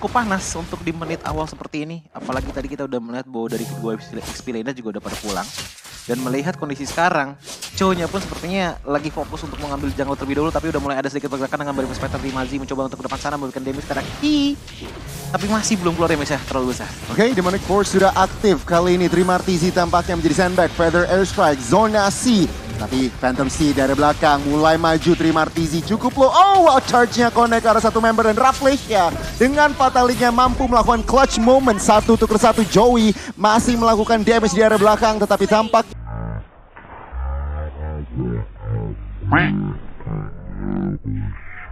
cukup panas untuk di menit awal seperti ini. Apalagi tadi kita udah melihat bahwa dari kedua XP laner juga udah pada pulang. Dan melihat kondisi sekarang, Cho-nya pun sepertinya lagi fokus untuk mengambil jungle terlebih dahulu. Tapi udah mulai ada sedikit pergerakan dengan Barim Spectre di Mazi mencoba untuk ke depan sana memberikan damage kepada Ki. Tapi masih belum keluar damage ya, terlalu besar. Oke, okay, Demonic Force sudah aktif kali ini. Trimartizi tampaknya menjadi sandbag. Feather Airstrike, zona C. Tapi Phantom C dari belakang mulai maju Trimartizi cukup low. Oh, wow, charge-nya connect ke arah satu member dan ya dengan fatalinya mampu melakukan clutch moment satu tuker satu. Joey masih melakukan damage di area belakang tetapi tampak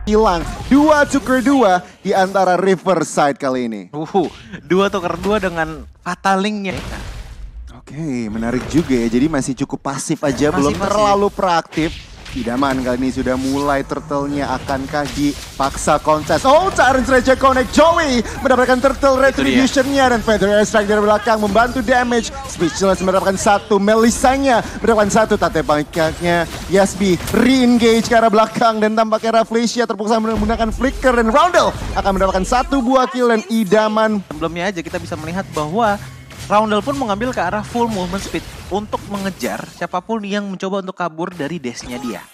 hilang dua tuker dua di antara Riverside kali ini. Uh, dua tuker dua dengan fatalingnya. Oke, menarik juga ya. Jadi masih cukup pasif aja, masih, belum masih. terlalu proaktif. Idaman kali ini sudah mulai turtle-nya akankah dipaksa kontes. Oh, challenge Raja Connect Joey mendapatkan turtle retribution-nya dan Feather Airstrike dari belakang membantu damage. Speechless mendapatkan satu, Melisanya mendapatkan satu, tate bangkaknya Yasbi re-engage ke arah belakang dan tampaknya Rafflesia terpaksa menggunakan flicker dan Roundel akan mendapatkan satu buah kill dan Idaman. Sebelumnya aja kita bisa melihat bahwa Roundel pun mengambil ke arah full movement speed untuk mengejar siapa pun yang mencoba untuk kabur dari desnya dia.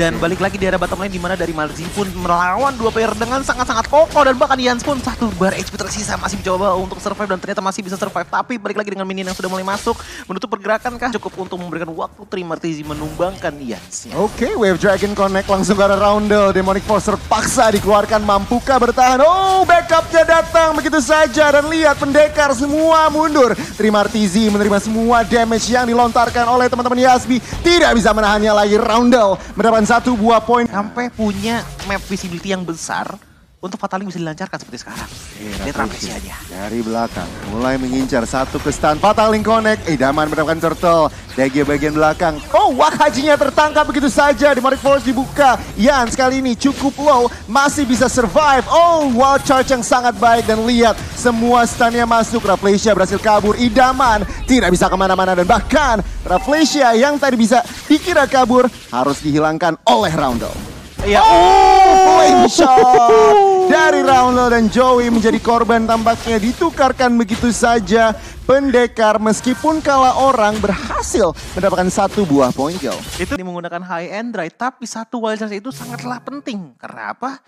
Dan balik lagi di area bottom lane di mana dari Marzi pun melawan dua player dengan sangat-sangat kokoh dan bahkan Jans pun satu bar HP tersisa masih mencoba untuk survive dan ternyata masih bisa survive. Tapi balik lagi dengan minion yang sudah mulai masuk menutup pergerakan kah cukup untuk memberikan waktu Trimartizi menumbangkan Jans. Oke, okay, Wave Dragon Connect langsung ke arah Roundel. Demonic Force terpaksa dikeluarkan. Mampukah bertahan? Oh, backupnya datang begitu saja. Dan lihat pendekar semua mundur. Trimartizi menerima semua damage yang dilontarkan oleh teman-teman Yasbi. Tidak bisa menahannya lagi. Roundel mendapatkan satu buah poin. Sampai punya map visibility yang besar untuk Fataling bisa dilancarkan seperti sekarang. Iya, Lihat Ramsey aja. Dari belakang, mulai mengincar satu ke stun. Fataling connect, Idaman mendapatkan turtle. DG bagian belakang. Oh, wah hajinya tertangkap begitu saja. Di Marik Force dibuka. Yan sekali ini cukup low, masih bisa survive. Oh, wow charge yang sangat baik. Dan lihat, semua stunnya masuk. Rafflesia berhasil kabur. Idaman tidak bisa ke mana-mana. Dan bahkan Rafflesia yang tadi bisa dikira kabur, harus dihilangkan oleh Roundel. Ya. Oh, flame shot dari Raunel dan Joey menjadi korban tampaknya ditukarkan begitu saja. Pendekar meskipun kalah orang berhasil mendapatkan satu buah poin. Itu menggunakan high end drive tapi satu wild charge itu sangatlah penting. Karena apa?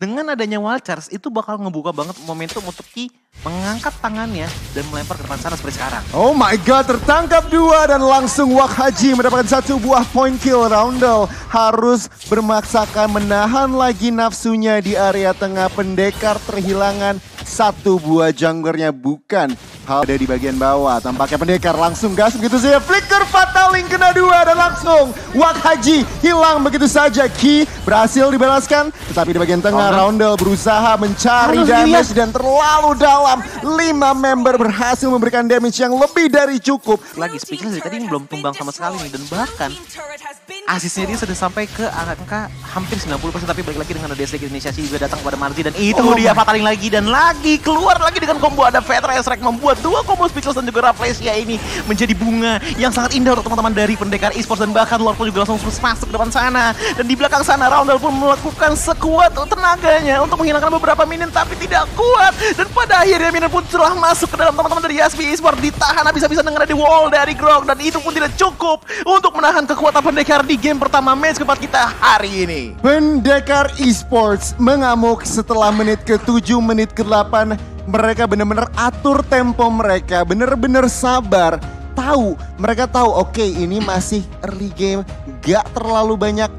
Dengan adanya wild charge itu bakal ngebuka banget momentum untuk Ki mengangkat tangannya dan melempar ke depan sana seperti sekarang. Oh my god, tertangkap dua dan langsung Wak Haji mendapatkan satu buah point kill. Roundel harus bermaksakan menahan lagi nafsunya di area tengah pendekar terhilangan satu buah junglernya bukan hal ada di bagian bawah. Tampaknya pendekar langsung gas begitu saja. Flicker fataling kena dua dan langsung Wak Haji hilang begitu saja. Ki berhasil dibalaskan. Tetapi di bagian tengah Roundel berusaha mencari damage dan terlalu dalam. Lima member berhasil memberikan damage yang lebih dari cukup. Lagi speaking tadi belum tumbang sama sekali nih. Dan bahkan asisnya dia sudah sampai ke angka hampir 90% tapi balik lagi dengan ada sedikit inisiasi juga datang kepada Marzi. Dan itu oh dia fataling lagi dan lagi keluar lagi dengan combo ada Vetra Esrek membuat dua combo Speechless dan juga Rafflesia ini menjadi bunga yang sangat indah untuk teman-teman dari pendekar esports dan bahkan Lord pun juga langsung masuk ke depan sana. Dan di belakang sana Roundel pun melakukan sekuat tenaganya untuk menghilangkan beberapa minion tapi tidak kuat. Dan pada akhirnya minion pun telah masuk ke dalam teman-teman dari Yasbi Esports ditahan habis-habisan dengan di wall dari Grog dan itu pun tidak cukup untuk menahan kekuatan pendekar di game pertama match keempat kita hari ini. Pendekar Esports mengamuk setelah menit ke-7, menit ke-8. Mereka benar-benar atur tempo mereka, benar-benar sabar. Tahu, mereka tahu oke okay, ini masih early game, gak terlalu banyak